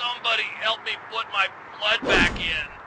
Somebody help me put my blood back in.